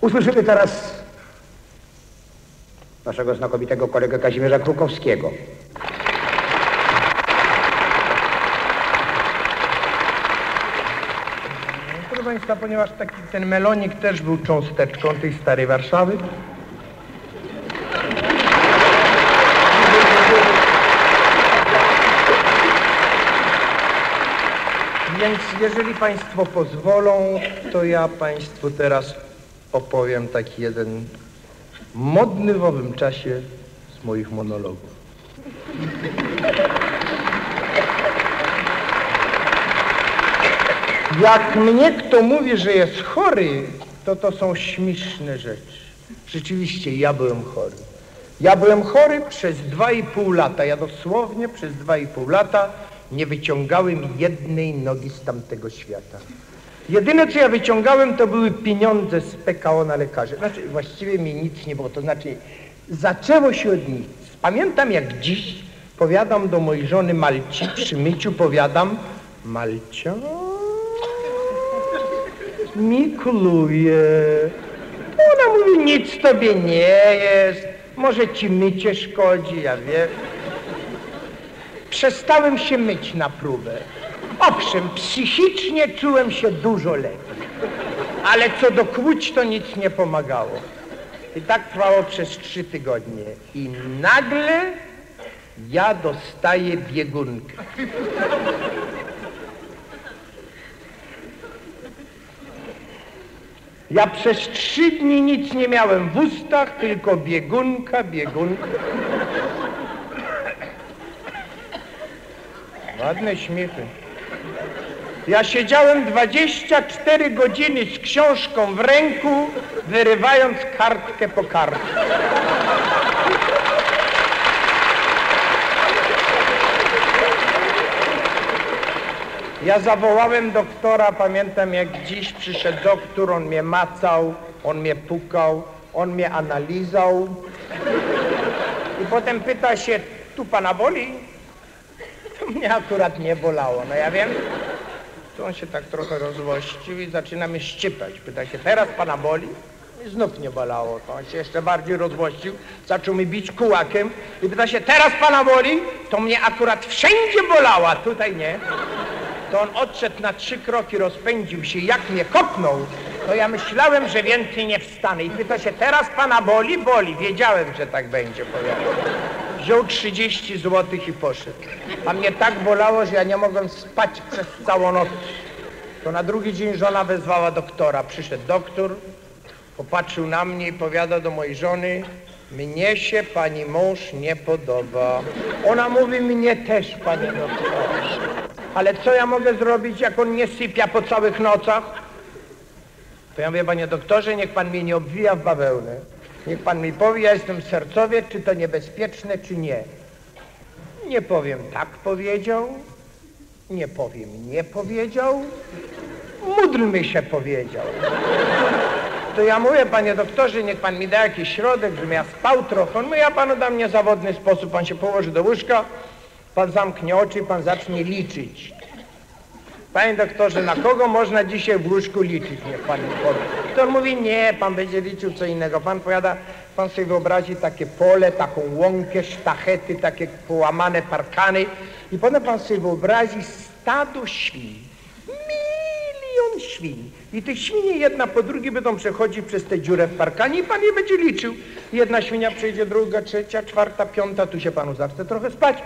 Usłyszymy teraz naszego znakomitego kolegę Kazimierza Krukowskiego. Proszę Państwa, ponieważ taki ten melonik też był cząsteczką tej starej Warszawy, Więc jeżeli Państwo pozwolą, to ja Państwu teraz opowiem taki jeden modny w owym czasie z moich monologów. Jak mnie kto mówi, że jest chory, to to są śmieszne rzeczy. Rzeczywiście, ja byłem chory. Ja byłem chory przez dwa i pół lata. Ja dosłownie przez dwa i pół lata nie wyciągałem jednej nogi z tamtego świata. Jedyne, co ja wyciągałem, to były pieniądze z PKO na lekarzy. Znaczy, właściwie mi nic nie było. To znaczy, zaczęło się od nic. Pamiętam, jak dziś powiadam do mojej żony Malci, przy myciu powiadam, Malcia, mi kluje. Ona mówi, nic tobie nie jest, może ci mycie szkodzi, ja wiem. Przestałem się myć na próbę. Owszem, psychicznie czułem się dużo lepiej, ale co do kłuć to nic nie pomagało. I tak trwało przez trzy tygodnie. I nagle ja dostaję biegunkę. Ja przez trzy dni nic nie miałem w ustach, tylko biegunka, biegunka. Ładne śmiechy. Ja siedziałem 24 godziny z książką w ręku, wyrywając kartkę po kartce. Ja zawołałem doktora, pamiętam jak dziś przyszedł doktor, on mnie macał, on mnie pukał, on mnie analizał. I potem pyta się, tu pana boli? To mnie akurat nie bolało, no ja wiem. Tu on się tak trochę rozłościł i zaczyna mnie szczypać. Pyta się, teraz pana boli? I znów nie bolało. To on się jeszcze bardziej rozłościł, zaczął mi bić kułakiem i pyta się, teraz pana boli? To mnie akurat wszędzie bolała, tutaj nie. To on odszedł na trzy kroki, rozpędził się, jak mnie kopnął, to ja myślałem, że więcej nie wstanę. I pyta się, teraz pana boli? Boli. Wiedziałem, że tak będzie, powiadał. Wziął 30 złotych i poszedł. A mnie tak bolało, że ja nie mogłem spać przez całą noc. To na drugi dzień żona wezwała doktora. Przyszedł doktor, popatrzył na mnie i powiada do mojej żony, mnie się pani mąż nie podoba. Ona mówi, mnie też, panie doktorze. Ale co ja mogę zrobić, jak on nie sypia po całych nocach? To ja mówię, panie doktorze, niech pan mnie nie obwija w bawełnę. Niech pan mi powie, ja jestem sercowiec, czy to niebezpieczne, czy nie. Nie powiem tak powiedział, nie powiem nie powiedział, módlmy się powiedział. To ja mówię, panie doktorze, niech pan mi da jakiś środek, żebym ja spał trochę. Mówi, ja panu dam niezawodny sposób, pan się położy do łóżka, pan zamknie oczy pan zacznie liczyć. Panie doktorze, na kogo można dzisiaj w łóżku liczyć? Niech pan mi powie. To on mówi, nie, pan będzie liczył co innego. Pan powiada, pan sobie wyobrazi takie pole, taką łąkę, sztachety, takie połamane parkany i potem pan sobie wyobrazi stado świń. Świń. I tych świni jedna po drugiej będą przechodzić przez tę dziurę w parkanie i pan je będzie liczył. Jedna świnia przejdzie, druga, trzecia, czwarta, piąta, tu się panu zachce trochę spać.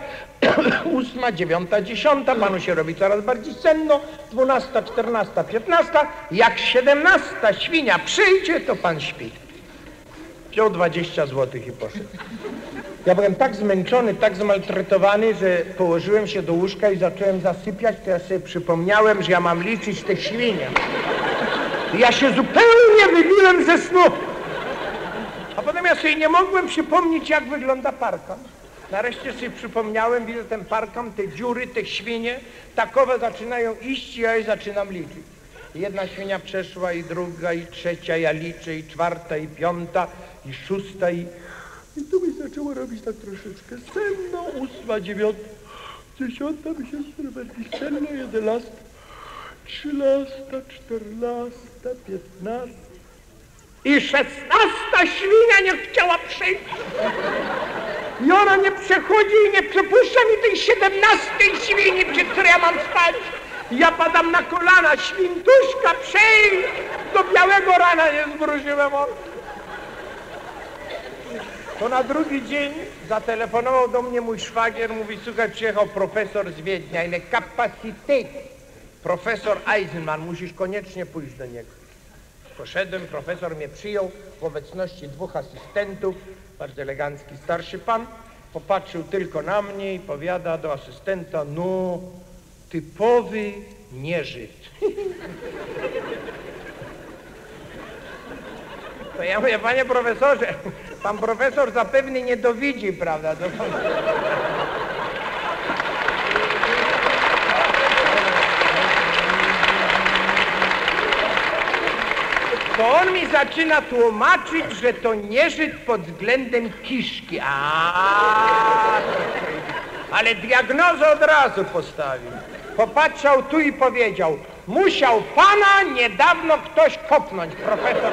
Ósma, dziewiąta, dziesiąta, panu się robi coraz bardziej senno. Dwunasta, czternasta, piętnasta. Jak siedemnasta świnia przyjdzie, to pan śpi. Wziął 20 złotych i poszedł. Ja byłem tak zmęczony, tak zmaltretowany, że położyłem się do łóżka i zacząłem zasypiać, to ja sobie przypomniałem, że ja mam liczyć te świnie. Ja się zupełnie wybiłem ze snu. A potem ja sobie nie mogłem przypomnieć, jak wygląda parkan. Nareszcie sobie przypomniałem, widzę ten parkam, te dziury, te świnie, takowe zaczynają iść i ja je zaczynam liczyć. Jedna świnia przeszła i druga, i trzecia, ja liczę, i czwarta, i piąta, i szósta, i... I tu mi zaczęło robić tak troszeczkę senno, ósma, dziewiąta, dziesiąta, mi się robi senno, jedenasta, trzynasta, czternasta, piętnasta. I szesnasta świnia nie chciała przejść. I ona nie przechodzi i nie przepuszcza mi tej siedemnastej świni, przy której ja mam spać. Ja padam na kolana, świntuszka, przejdź! Do białego rana nie zmrużyłem on. To na drugi dzień zatelefonował do mnie mój szwagier, mówi, słuchaj, przyjechał profesor z Wiednia, ile kapacitet. Profesor Eisenman, musisz koniecznie pójść do niego. Poszedłem, profesor mnie przyjął w obecności dwóch asystentów, bardzo elegancki starszy pan. Popatrzył tylko na mnie i powiada do asystenta, no, typowy nieżyd. To ja mówię, panie profesorze, pan profesor zapewne nie dowidzi, prawda? Pan... To on mi zaczyna tłumaczyć, że to nieżyd pod względem kiszki. A, ale diagnozę od razu postawił. Popatrzał tu i powiedział, musiał pana niedawno ktoś kopnąć, profesor.